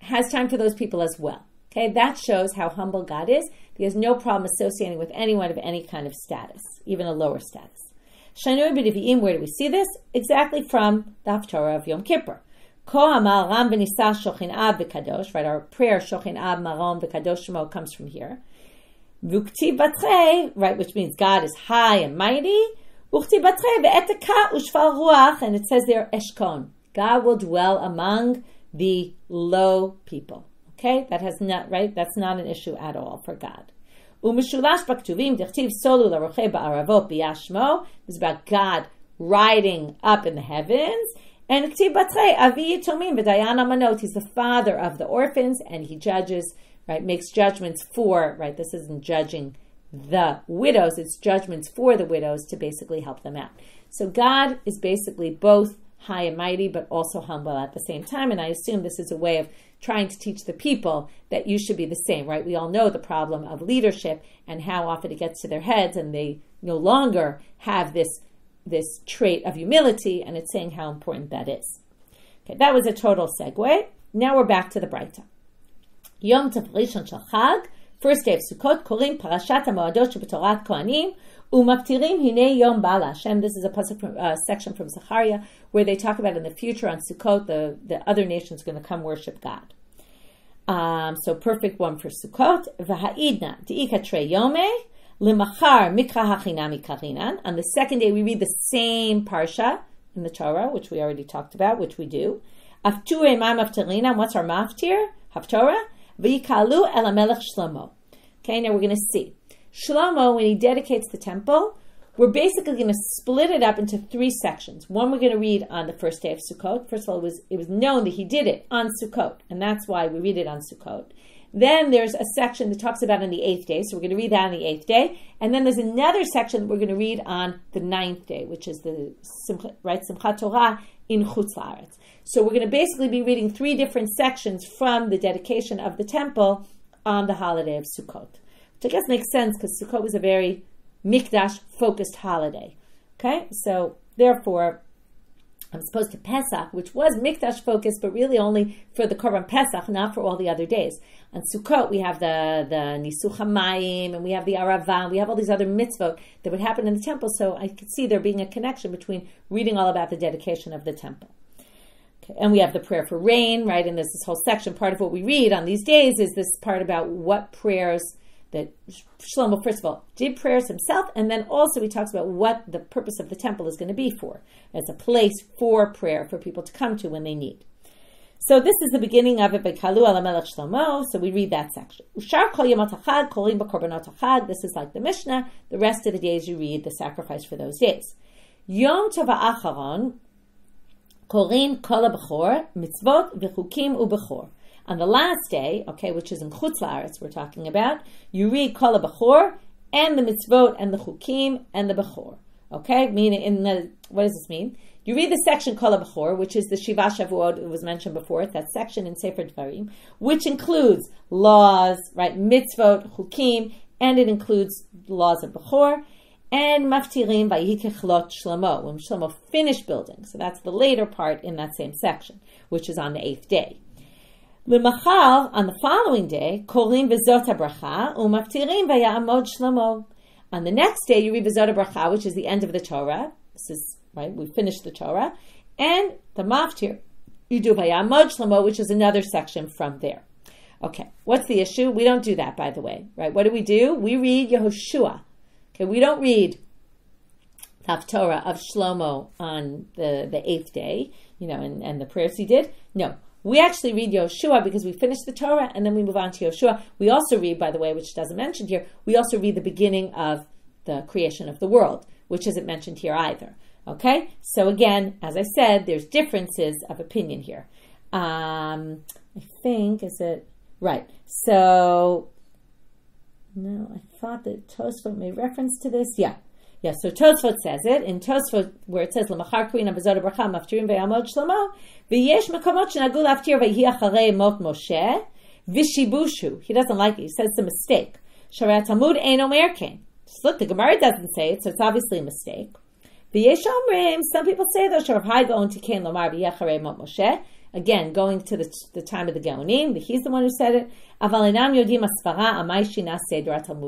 has time for those people as well. Okay, that shows how humble God is. He has no problem associating with anyone of any kind of status, even a lower status. Shanui b'Nevi'im, where do we see this? Exactly from the Haftorah of Yom Kippur. Ko Hamal Ram Shochin Ab v'Kadosh, right? Our prayer Shochin Ab Marom v'Kadosh Shemo comes from here. V'ukti batre, right? Which means God is high and mighty. V'ukti batre v'eteka ushfal ruach, and it says there Eshkon. God will dwell among the low people. Okay, that has not right. That's not an issue at all for God. Umishulash baktuvim dichtiv solu laroche ba'aravot biyashmo. It's about God riding up in the heavens. And Ktib Batre, Avi Yitomim V'Dayan Amanot, he's the father of the orphans, and he judges, right, makes judgments for, right, this isn't judging the widows, it's judgments for the widows to basically help them out. So God is basically both high and mighty, but also humble at the same time. And I assume this is a way of trying to teach the people that you should be the same, right? We all know the problem of leadership and how often it gets to their heads and they no longer have this this trait of humility, and it's saying how important that is. Okay, that was a total segue. Now we're back to the Breita. Yom Tov Rishon Shal Chag, first day of Sukkot, Korim Parashat HaMoadot Shebetorat Kohanim, Umaftirim Hine Yom Bala Hashem. This is a from, uh, section from Zechariah where they talk about in the future on Sukkot, the, the other nations are going to come worship God. Um, so perfect one for Sukkot. V'ha'idna di'ikatre yome, Limachar mikra hachinami karinan. On the second day, we read the same parsha in the Torah, which we already talked about, which we do. Afture ma maftarina. What's our maftir? Haftorah. V'yikalu el Shlomo. Okay, now we're going to see. Shlomo, when he dedicates the temple, we're basically going to split it up into three sections. One we're going to read on the first day of Sukkot. First of all, it was, it was known that he did it on Sukkot, and that's why we read it on Sukkot. Then there's a section that talks about on the eighth day. So we're going to read that on the eighth day. And then there's another section that we're going to read on the ninth day, which is the right Simchat Torah in Chutz La'aretz. So we're going to basically be reading three different sections from the dedication of the temple on the holiday of Sukkot, which I guess makes sense because Sukkot was a very mikdash focused holiday. Okay, so therefore I'm supposed to Pesach, which was Mikdash focused, but really only for the Korban Pesach, not for all the other days. On Sukkot, we have the the Nisuch Hamayim, and we have the Arava, we have all these other mitzvot that would happen in the temple. So I could see there being a connection between reading all about the dedication of the temple. Okay. And we have the prayer for rain, right? And there's this whole section. Part of what we read on these days is this part about what prayers that Shlomo, first of all, did prayers himself, and then also he talks about what the purpose of the temple is going to be for, as a place for prayer for people to come to when they need. So this is the beginning of it by Kalu al Melech Shlomo. So we read that section. Ushar kol yamot kolim b'korbanot This is like the Mishnah. The rest of the days you read the sacrifice for those days. Yom Tov Acharon kolim kol mitzvot v'chukim u'bechor. On the last day, okay, which is in Chutz La'aretz we're talking about, you read Kol Bechor and the mitzvot and the chukim and the Bechor. Okay, meaning in the what does this mean? You read the section Kol Bechor, which is the Shiva Shavuot it was mentioned before, that section in Sefer Dvarim, which includes laws, right, mitzvot, chukim, and it includes laws of Bechor and maftirim vayikechlot Shlomo when Shlomo finished building. So that's the later part in that same section, which is on the eighth day. L'machal, on the following day, kolim v'zot bracha umaftirim v'ya'amod shlomo. On the next day, you read v'zot bracha, which is the end of the Torah. This is right. We finished the Torah, and the maftir you do v'ya'amod shlomo, which is another section from there. Okay, what's the issue? We don't do that, by the way. Right? What do we do? We read Yehoshua. Okay, we don't read Haftorah of Shlomo on the, the eighth day, you know, and, and the prayers he did. No, we actually read Yehoshua because we finish the Torah and then we move on to Yehoshua. We also read, by the way, which doesn't mention here, we also read the beginning of the creation of the world, which isn't mentioned here either. Okay? So again, as I said, there's differences of opinion here. Um, I think, is it right? So, no, I thought that Tosfot made reference to this. Yeah. Yeah, so Tosfot says it in Tosfot where it says Lamachar Kuina Bezod Bracha Maftirim Ve'amod Shlomo V'yesh Mekomot Shenagu Laftir Ve'hi Acharei Mot Moshe V'shibushu. He doesn't like it. He says it's a mistake. Sharat Talmud Ein omerkin. Just look, the Gemara doesn't say it, so it's obviously a mistake. V'yesh Omrim. Some people say though Sharav Hai Gaon Tikain Lomar Ve'hi Acharei Mot Moshe. Again, going to the, the time of the Gaonim, he's the one who said it.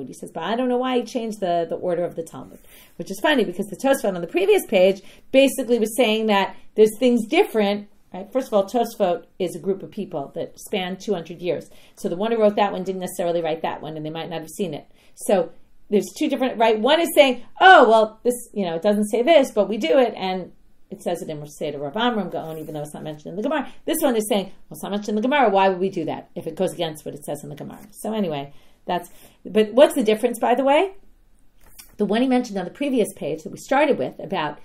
He says, but I don't know why he changed the, the order of the Talmud, which is funny because the Tosfot on the previous page basically was saying that there's things different. Right? First of all, Tosfot is a group of people that span 200 years. So the one who wrote that one didn't necessarily write that one, and they might not have seen it. So there's two different, right? One is saying, oh, well, this, you know, it doesn't say this, but we do it, and it says it in Seder Rav Amram Gaon, even though it's not mentioned in the Gemara. This one is saying, well, it's not mentioned in the Gemara. Why would we do that if it goes against what it says in the Gemara? So anyway, that's. But what's the difference, by the way? The one he mentioned on the previous page that we started with about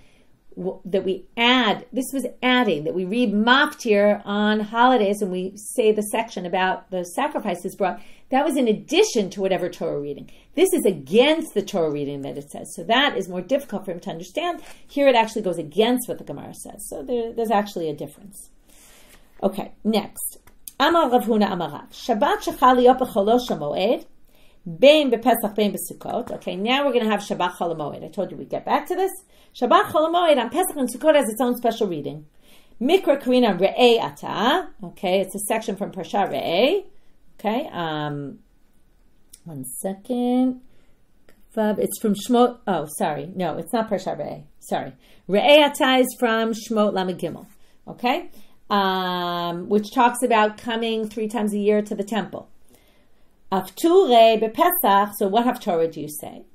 that we add, this was adding, that we read maftir on holidays and we say the section about the sacrifices brought, that was in addition to whatever Torah reading. This is against the Torah reading that it says. So that is more difficult for him to understand. Here it actually goes against what the Gemara says. So there, there's actually a difference. Okay, next. Amar Rav Huna Amarav. Shabbat shechal yopacholosh moed Bein bepesach, bein besukot. Okay, now we're going to have Shabbat Chol I told you we'd get back to this. Shabbat Chol on Pesach and Sukkot has its own special reading. Mikra Karina Re'e Ata. Okay, it's a section from Parsha Re'e. Okay, um, one second. It's from Shmot. Oh, sorry. No, it's not Parsha Re'e. Sorry. Re'e Ata is from Shmot Lamed Gimel. Okay, um, which talks about coming three times a year to the temple. Afture bepesach. So what haftorah do you say?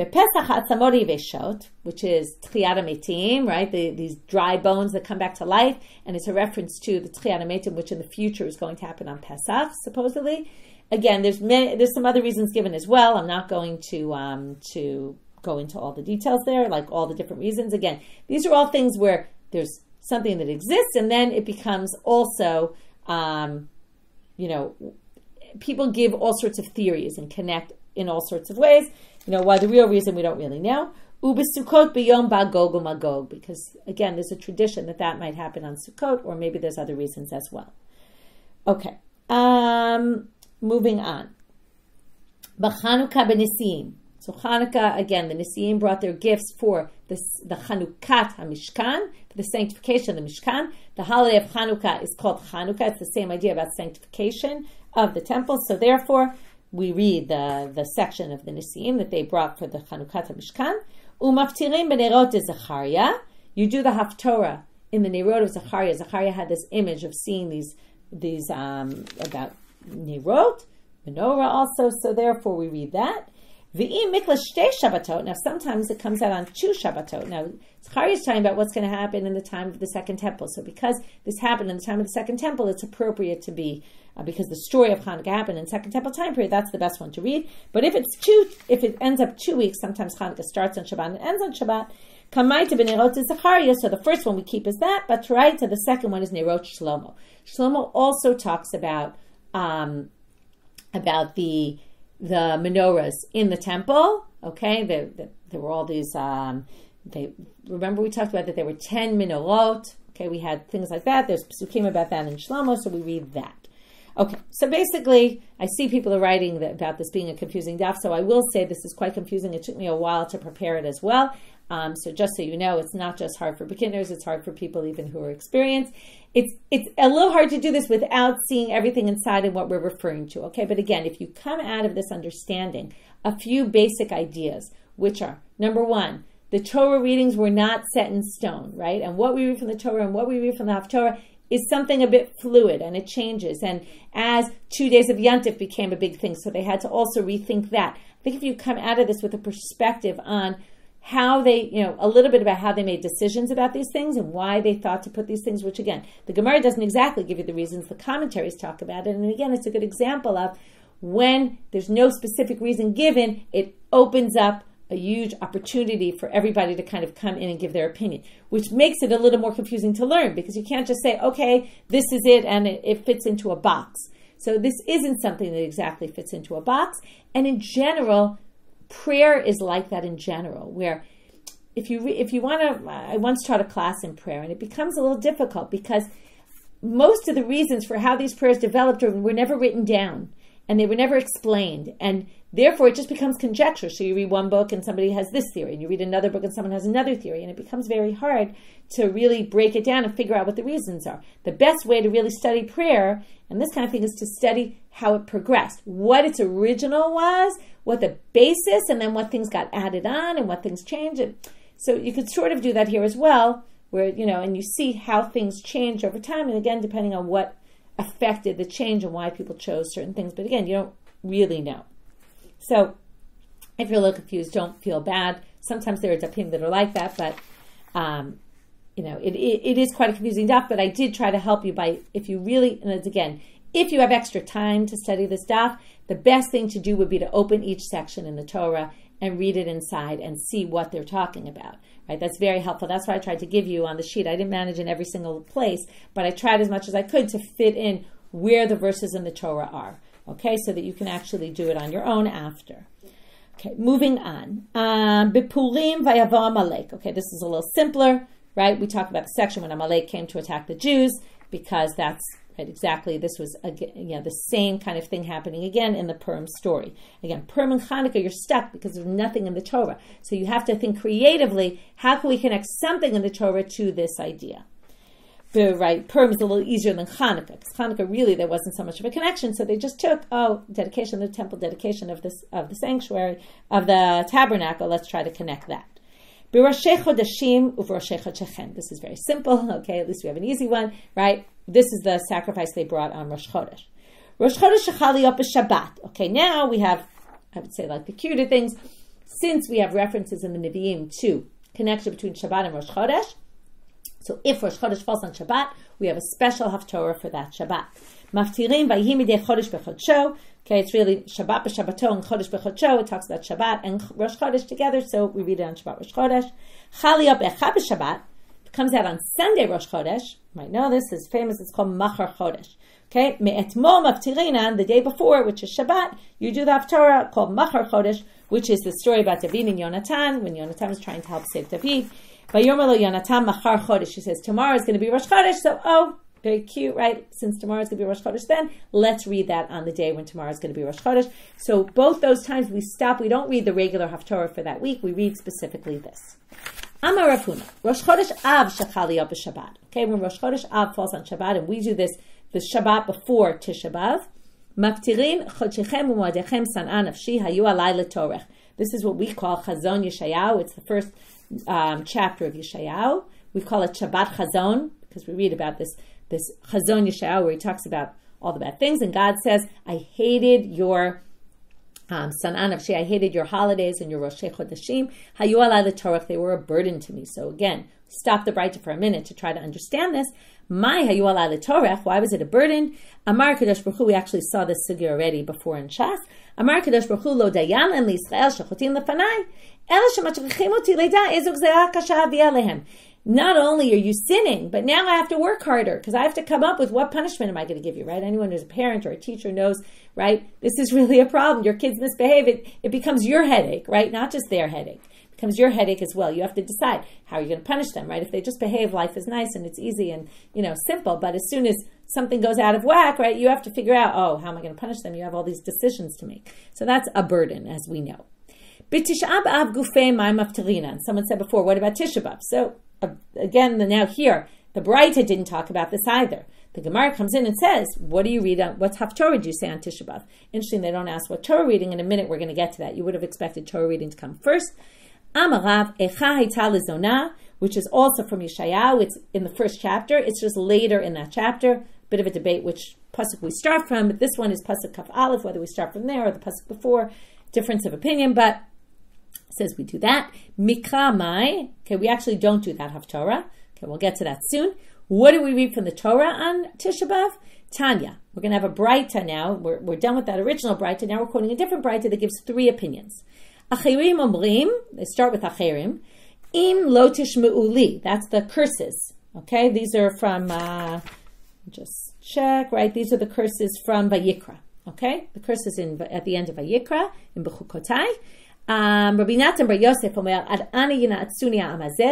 Bepesach atzamori veshot, which is tchiyat metim, right? The, these dry bones that come back to life, and it's a reference to the tchiyat metim, which in the future is going to happen on Pesach, supposedly. Again, there's many, there's some other reasons given as well. I'm not going to um, to go into all the details there, like all the different reasons. Again, these are all things where there's something that exists, and then it becomes also, um, you know, people give all sorts of theories and connect in all sorts of ways. You know, why the real reason we don't really know. Ubisukot bagog magog, because again, there's a tradition that that might happen on Sukkot, or maybe there's other reasons as well. Okay, um, moving on. So Hanukkah, again, the Nisiim brought their gifts for the, the Chanukat HaMishkan, for the sanctification of the Mishkan. The holiday of Hanukkah is called Hanukkah. It's the same idea about sanctification of the temple. So therefore, we read the, the section of the Nisiim that they brought for the Chanukat HaMishkan. Umaftirim b'nerot Zechariah. You do the Haftorah in the Nerot of Zechariah. Zechariah had this image of seeing these, these um, about Nerot, menorah also. So therefore, we read that. V'im mikla shtei Shabbatot. Now, sometimes it comes out on two Shabbatot. Now, Zechariah is talking about what's going to happen in the time of the Second Temple. So, because this happened in the time of the Second Temple, it's appropriate to be uh, because the story of Hanukkah happened in Second Temple time period. That's the best one to read. But if it's two, if it ends up two weeks, sometimes Hanukkah starts on Shabbat and ends on Shabbat. Kamaita b'nerot to Zechariah. So the first one we keep is that, but to the second one is Nerot Shlomo. Shlomo also talks about um, about the the menorahs in the temple. Okay, there, there were all these. Um, they remember we talked about that there were ten menorot. Okay, we had things like that. There's psukim about that in Shlomo, so we read that. Okay, so basically, I see people are writing that, about this being a confusing daf, so I will say this is quite confusing. It took me a while to prepare it as well. Um, so just so you know, it's not just hard for beginners; it's hard for people even who are experienced. It's it's a little hard to do this without seeing everything inside and what we're referring to. Okay, but again, if you come out of this understanding a few basic ideas, which are number one, the Torah readings were not set in stone, right? And what we read from the Torah and what we read from the Haftorah is something a bit fluid and it changes. And as two days of Yantif became a big thing, so they had to also rethink that. I think if you come out of this with a perspective on how they, you know, a little bit about how they made decisions about these things and why they thought to put these things, which again, the Gemara doesn't exactly give you the reasons, the commentaries talk about it. And again, it's a good example of when there's no specific reason given, it opens up a huge opportunity for everybody to kind of come in and give their opinion, which makes it a little more confusing to learn because you can't just say, okay, this is it and it, it fits into a box. So this isn't something that exactly fits into a box. And in general, prayer is like that in general, where if you re- if you want to, I once taught a class in prayer, and it becomes a little difficult because most of the reasons for how these prayers developed were never written down and they were never explained, and therefore it just becomes conjecture. So you read one book and somebody has this theory, and you read another book and someone has another theory, and it becomes very hard to really break it down and figure out what the reasons are. The best way to really study prayer and this kind of thing is to study how it progressed, what its original was, what the basis, and then what things got added on and what things changed. So you could sort of do that here as well, where, you know, and you see how things change over time. And again, depending on what affected the change and why people chose certain things. But again, you don't really know. So if you're a little confused, don't feel bad. Sometimes there are dapim that are like that, but um, you know, it, it, it is quite a confusing daf, but I did try to help you by, if you really, and again, if you have extra time to study this daf, the best thing to do would be to open each section in the Torah and read it inside and see what they're talking about. Right? That's very helpful. That's why I tried to give you on the sheet. I didn't manage in every single place, but I tried as much as I could to fit in where the verses in the Torah are. Okay, so that you can actually do it on your own after. Okay, moving on. Um, Bipurim vayavo Amalek. Okay, this is a little simpler, right? We talked about the section when Amalek came to attack the Jews because that's Right, exactly. This was you know, the same kind of thing happening again in the Purim story. Again, Purim and Hanukkah, you're stuck because there's nothing in the Torah. So you have to think creatively. How can we connect something in the Torah to this idea? But, right, Purim is a little easier than Hanukkah because Hanukkah really there wasn't so much of a connection. So they just took oh dedication of the temple, dedication of this of the sanctuary of the tabernacle. Let's try to connect that. This is very simple. (laughs) Okay, at least we have an easy one, right? This is the sacrifice they brought on Rosh Chodesh. Rosh Chodesh Shabbat. Okay, now we have, I would say, like the cuter things. Since we have references in the Nevi'im to connection between Shabbat and Rosh Chodesh, so if Rosh Chodesh falls on Shabbat, we have a special Haftorah for that Shabbat. Maftirim Chodesh. Okay, it's really Shabbat b'Shabbato and Chodesh b'Chodsho. It talks about Shabbat and Rosh Chodesh together, so we read it on Shabbat Rosh Chodesh. Chali up b'Shabbat. It comes out on Sunday, Rosh Chodesh. You might know this is famous. It's called Machar Chodesh. Okay, Me'etmol Maftirina, the day before, which is Shabbat, you do the Haftorah called Machar Chodesh, which is the story about David and Yonatan, when Yonatan was trying to help save David. She says, tomorrow is going to be Rosh Chodesh, so, oh, very cute, right? Since tomorrow is going to be Rosh Chodesh, then let's read that on the day when tomorrow is going to be Rosh Chodesh. So both those times we stop, we don't read the regular Haftorah for that week, we read specifically this. Amar Rafuna, Rosh Chodesh Av Shachali Shabbat. Okay, when Rosh Chodesh Av falls on Shabbat, and we do this the Shabbat before Tisha B'Av. Chodshechem u'moadechem san'an nafshi hayu alay. This is what we call Chazon Yeshayahu. It's the first um, chapter of Yeshayahu. We call it Shabbat Chazon because we read about this this Chazon Yeshayahu where he talks about all the bad things, and God says, "I hated your." Um, San'an Nafshi, I hated your holidays and your Rosh Chodeshim. Hayu alay Torah, they were a burden to me. So again, stop the Braita for a minute to try to understand this. My hayu ala torah. Why was it a burden? Amar kadosh baruch We actually saw this sugi already before in Shas. אמר הקדוש ברוך הוא, לא דיין אין לישראל שחוטאים לפניי, אלה שמשכיחים אותי לידע איזו גזירה קשה אביא עליהם. Not only are you sinning, but now I have to work harder because I have to come up with what punishment am I going to give you, right? Anyone who's a parent or a teacher knows, right? This is (laughs) really a problem. Your kids misbehave. It, it becomes your headache, right? Not just their headache becomes your headache as well. You have to decide how you're going to punish them, right? If they just behave, life is nice and it's easy and you know simple. But as soon as something goes out of whack, right, you have to figure out, oh, how am I going to punish them? You have all these decisions to make. So that's a burden, as we know. Someone said before, what about Tisha B'Av? So again, the, now here, the Braita didn't talk about this either. The Gemara comes in and says, "What do you read on? What's Haftorah do you say on Tisha B'av?" Interesting, they don't ask what Torah reading. In a minute, we're going to get to that. You would have expected Torah reading to come first. Amarav Echa Lizona, which is also from Yeshayahu. It's in the first chapter. It's just later in that chapter. Bit of a debate which pasuk we start from, but this one is pasuk Kaf Aleph, whether we start from there or the pasuk before. Difference of opinion, but says we do that. Mikra Mai. Okay, we actually don't do that Haftorah. Okay, we'll get to that soon. What do we read from the Torah on Tisha B'av? Tanya. We're going to have a Braita now. We're, we're done with that original Braita. Now we're quoting a different Braita that gives three opinions. Achirim omrim, they start with achirim. Im lo tishme'uli, that's the curses. Okay, these are from, uh, just check, right? These are the curses from Vayikra. Okay, the curses in at the end of Vayikra in Bechukotai. Um, Rabbi Natan Bar Yosef Ad.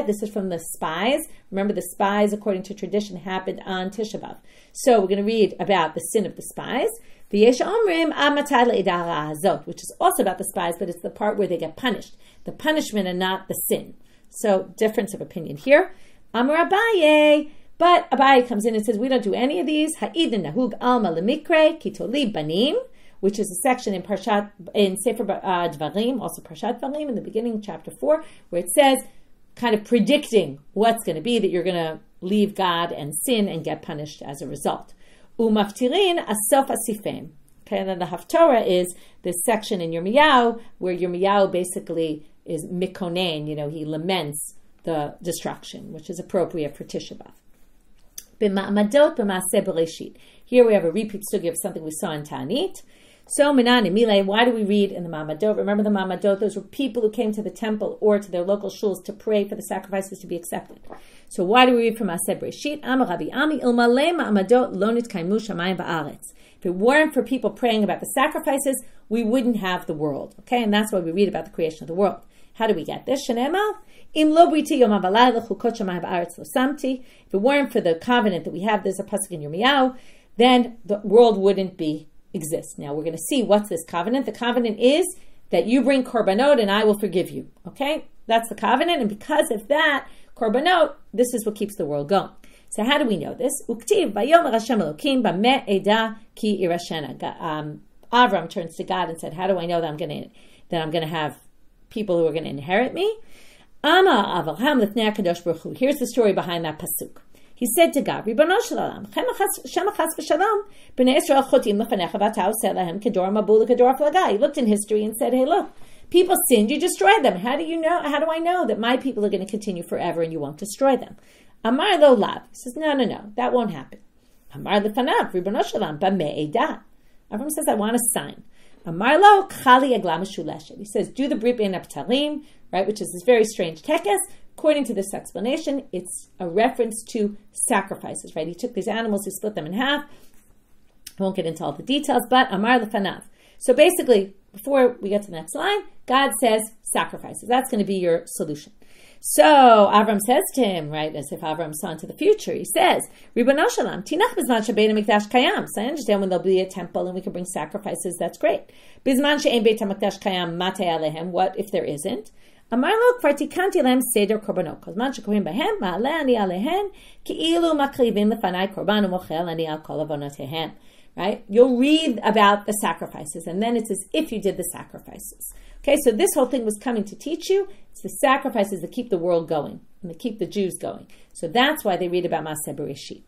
This is from the spies. Remember, the spies, according to tradition, happened on Tisha B'av. So we're going to read about the sin of the spies. V'yesh omrim azot, which is also about the spies, but it's the part where they get punished. The punishment and not the sin. So difference of opinion here. Amar Abaye, but Abaye comes in and says, we don't do any of these. Ha'idin nahug alma lemikre banim, which is a section in Parshat in Sefer uh, Dvarim, also Parshat Dvarim, in the beginning, chapter four, where it says, kind of predicting what's going to be that you're going to leave God and sin and get punished as a result. Umaftirin asof asifim. Okay, and then the Haftorah is this section in Yirmiyahu where Yirmiyahu basically is mikonen, you know, he laments the destruction, which is appropriate for Tisha B'Av. Here we have a repeat sugi of something we saw in Ta'anit. So Minani Mile, why do we read in the Mamadot? Remember the Mamadot, those were people who came to the temple or to their local shuls to pray for the sacrifices to be accepted. So why do we read from Aseh Breshit? Amar Ami Ilmale Mamadot Lonit Kaimu Shamayim Ba'aretz. If it weren't for people praying about the sacrifices, we wouldn't have the world. Okay, and that's why we read about the creation of the world. How do we get this? Shanemal? Im lo briti yom. If it weren't for the covenant that we have, there's a pasuk in Yirmiyahu, then the world wouldn't be exist. Now we're going to see what's this covenant. The covenant is that you bring korbanot and I will forgive you. Okay, that's the covenant, and because of that korbanot, this is what keeps the world going. So how do we know this? Uktiv ki irashena. Um, Avram turns to God and said, "How do I know that I'm going to that I'm going to have people who are going to inherit me?" Ama Here's the story behind that pasuk. He said to God, Ribono Shalom, Shem Achas V'Shalom, B'nai Israel Chotim L'fanecha V'atau Selahem Kedor Mabul Kedor. He looked in history and said, hey, look, people sinned, you destroyed them. How do you know, how do I know that my people are going to continue forever and you won't destroy them? Amar Lo Lav. He says, no, no, no, that won't happen. Amar L'fanav, Ribono B'mei Edah. Avram says, I want a sign. Amar Lo Chali Agla Meshuleshet. He says, do the Brit Bein right, which is this very strange tekes, According to this explanation, it's a reference to sacrifices, right? He took these animals, he split them in half. I won't get into all the details, but Amar Lefanav. So basically, before we get to the next line, God says sacrifices. That's going to be your solution. So Avram says to him, right, as if Avram saw into the future, he says, Shalom, Tinach Bizman Mikdash Kayam. So I understand when there'll be a temple and we can bring sacrifices, that's great. Bizman She'en Beit HaMikdash Kayam Mate Alehem, what if there isn't? אמר לו, כבר תיקנתי להם סדר קורבנות. כל זמן שקוראים בהם, מעלה אני עליהם, כאילו מקריבים לפניי קורבן ומוחל אני על כל עוונותיהם. Right? You'll read about the sacrifices, and then it says, if you did the sacrifices. Okay, so this whole thing was coming to teach you. It's the sacrifices that keep the world going and that keep the Jews going. So that's why they read about Ma'aseh Bereshit.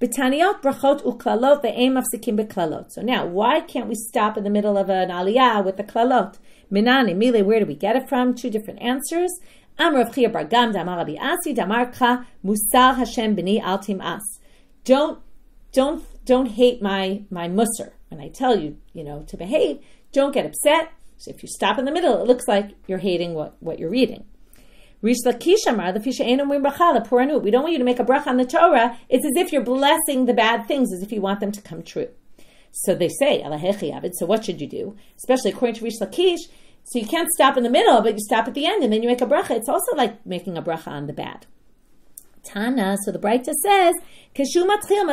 B'taniot brachot uklalot ve'em afsikim beklalot. So now, why can't we stop in the middle of an aliyah with the klalot? Minani, mile, where do we get it from? Two different answers. Amar of Chia Damar Asi, Damar Musar Hashem Bini altim as. Don't, don't, don't hate my, my musar. When I tell you, you know, to behave, don't get upset. So if you stop in the middle, it looks like you're hating what, what you're reading. Rishlaqishamar, the fishhaeinumbachala puranut. We don't want you to make a bracha on the Torah. It's as if you're blessing the bad things, as if you want them to come true. So they say, so what should you do? Especially according to Rish Lakish, so you can't stop in the middle, but you stop at the end and then you make a bracha. It's also like making a bracha on the bed. Tana, so the Braita says, כשהוא מתחיל,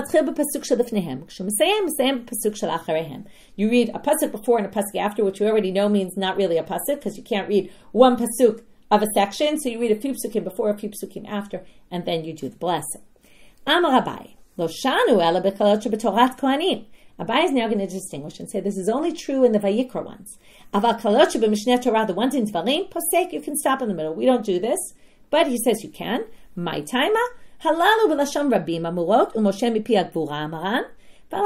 You read a pasuk before and a pasuk after, which you already know means not really a pasuk, because you can't read one pasuk of a section, so you read a few psukim before, a few psukim after, and then you do the blessing. Amar Abai, Lo shanu Abai is now going to distinguish and say this is only true in the Vayikra ones. Aval shebemishnet Torah, the ones in Dvarim, posek, you can stop in the middle. We don't do this, but he says you can. My timer, halalu b'lashon rabim amurot u'moshe mipi agvura amaran. The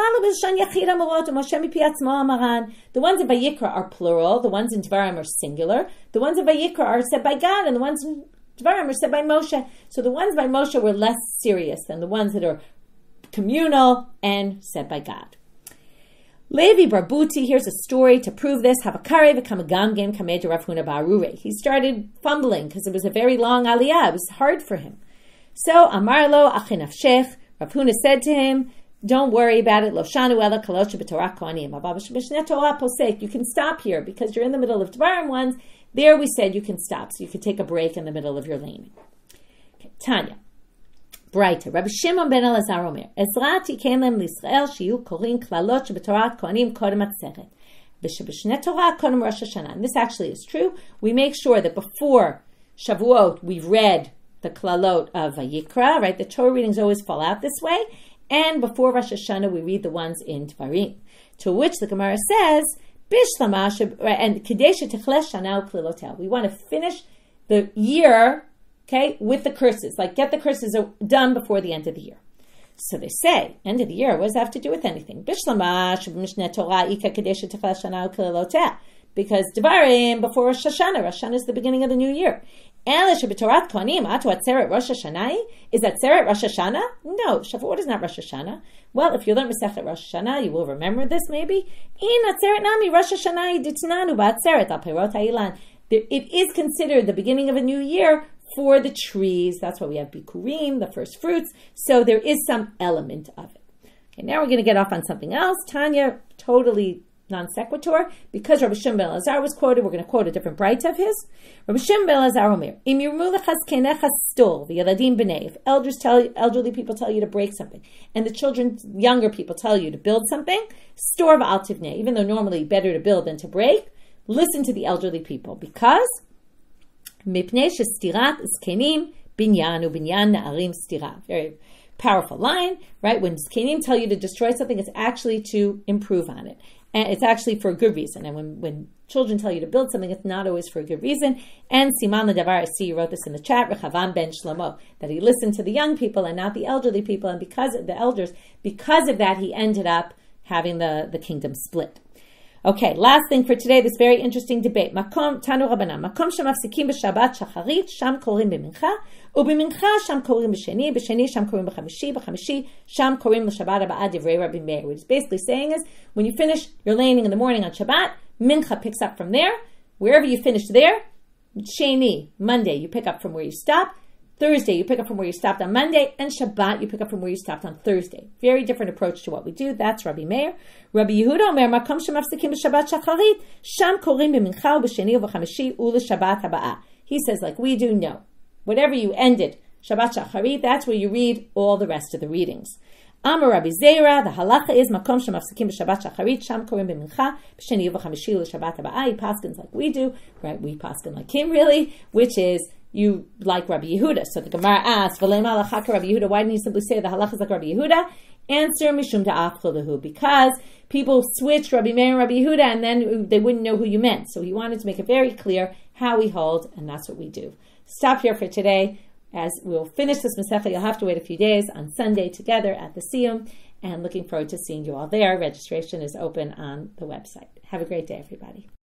ones in Vayikra are plural. The ones in Dvarim are singular. The ones in Vayikra are said by God, and the ones in Dvarim are said by Moshe. So the ones by Moshe were less serious than the ones that are communal and said by God. Levi Barbuti, here's a story to prove this. Havakare v'kamagam kameja Rav Huna Barure. He started fumbling because it was a very long aliyah. It was hard for him. So Amarlo achinafshech. Rav Huna said to him, don't worry about it. Loshanu ela kalosha b'torah kohanim. You can stop here because you're in the middle of Dvarim ones. There we said you can stop, so you can take a break in the middle of your lane. Okay, Tanya. ברייתא. רבי שמעון בן אלעזר אומר, עזרא תיקן להם לישראל שיהיו קוראים קללות שבתורת כהנים קודם עצרת. ושבשנה תורה קודם ראש השנה. And this actually is true. We make sure that before Shavuot we read the klalot of Yikra, right? The Torah readings always fall out this way. And before Rosh Hashanah, we read the ones in Dvarim. To which the Gemara says, Bishlama, and Kadesh Techlesh Shana Klilotel. We want to finish the year okay, with the curses. Like get the curses done before the end of the year. So they say, end of the year, what does that have to do with anything? Because Devarim before Rosh Hashanah. Rosh Hashanah is the beginning of the new year. Is that Seret Rosh Hashanah? No, Shavuot is not Rosh Hashanah. Well, if you learn Masechet Rosh Hashanah, you will remember this maybe. It is considered the beginning of a new year for the trees. That's why we have bikurim, the first fruits. So there is some element of it. Okay, now we're going to get off on something else. Tanya, totally non sequitur. Because Rabbi Shimon ben Lazar was quoted, we're going to quote a different braita of his. Rabbi Shimon ben Lazar Omer, Im stol v'yaladim b'nei. If elders tell elderly people tell you to break something, and the children, younger people tell you to build something, store v'al Even though normally better to build than to break, listen to the elderly people because מפני שסתירת זקנים binyan ובניין na'arim stira. Very powerful line, right? When zkenim tell you to destroy something, it's actually to improve on it. And it's actually for a good reason. And when, when children tell you to build something, it's not always for a good reason. And Siman Ladavar, I see you wrote this in the chat, Rechavam ben Shlomo, that he listened to the young people and not the elderly people. And because of the elders, because of that, he ended up having the, the kingdom split. Okay, last thing for today, this very interesting debate. Makom Tanu Rabbanan, Makom שמפסיקים בשבת שחרית, שם קוראים במנחה, ובמנחה שם קוראים בשני, בשני שם קוראים בחמישי, בחמישי שם קוראים לשבת הבאה דברי רבי מאיר. What it's basically saying is, when you finish your laning in the morning on Shabbat, mincha picks up from there. Wherever you finish there, Sheni, Monday, you pick up from where you stop. Thursday, you pick up from where you stopped on Monday, and Shabbat, you pick up from where you stopped on Thursday. Very different approach to what we do. That's Rabbi Meir. Rabbi Yehuda Makom shemafsikim b'Shabbat shacharit, sham korim b'mincha u'b'sheni u'v'chamishi u'l'Shabbat haba'ah. He says, like we do, no. Whatever you ended, Shabbat shacharit, that's where you read all the rest of the readings. Amar Rabbi Zera, the halacha is makom shemafsikim b'Shabbat shacharit, sham korim b'mincha, b'sheni u'v'chamishi u'l'Shabbat haba'ah. He paskins like we do, right? We paskin like him really, which is you like Rabbi Yehuda. So the Gemara asks, Rabbi Yehuda, why didn't you simply say the halacha is like Rabbi Yehuda? Answer, Mishum ta'afchalahu, because people switched Rabbi Meir and Rabbi Yehuda and then they wouldn't know who you meant. So he wanted to make it very clear how we hold, and that's what we do. Stop here for today. As we'll finish this Masechah, you'll have to wait a few days on Sunday together at the Siyum, and looking forward to seeing you all there. Registration is open on the website. Have a great day, everybody.